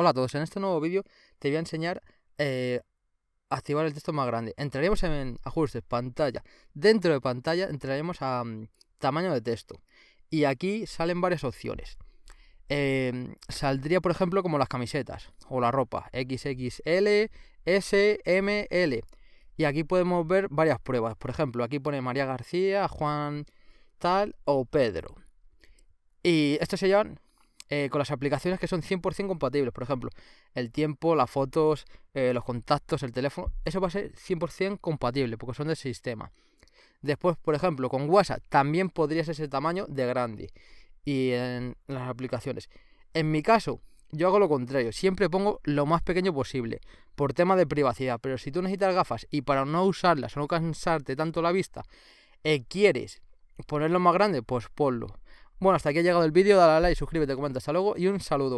Hola a todos, en este nuevo vídeo te voy a enseñar eh, a activar el texto más grande. Entraremos en ajustes, pantalla. Dentro de pantalla entraremos a mm, tamaño de texto. Y aquí salen varias opciones. Em, saldría, por ejemplo, como las camisetas o la ropa. XXL, S, M, L. Y aquí podemos ver varias pruebas. Por ejemplo, aquí pone María García, Juan tal o Pedro. Y estos se llaman eh, con las aplicaciones que son 100% compatibles. Por ejemplo, el tiempo, las fotos, eh, los contactos, el teléfono. Eso va a ser 100% compatible porque son del sistema. Después, por ejemplo, con WhatsApp también podría ser ese tamaño de grande. Y en las aplicaciones. En mi caso, yo hago lo contrario. Siempre pongo lo más pequeño posible. Por tema de privacidad. Pero si tú necesitas gafas y para no usarlas o no cansarte tanto la vista, eh, quieres ponerlo más grande, pues ponlo. Bueno, hasta aquí ha llegado el vídeo, dale a like, suscríbete, comenta, hasta luego y un saludo.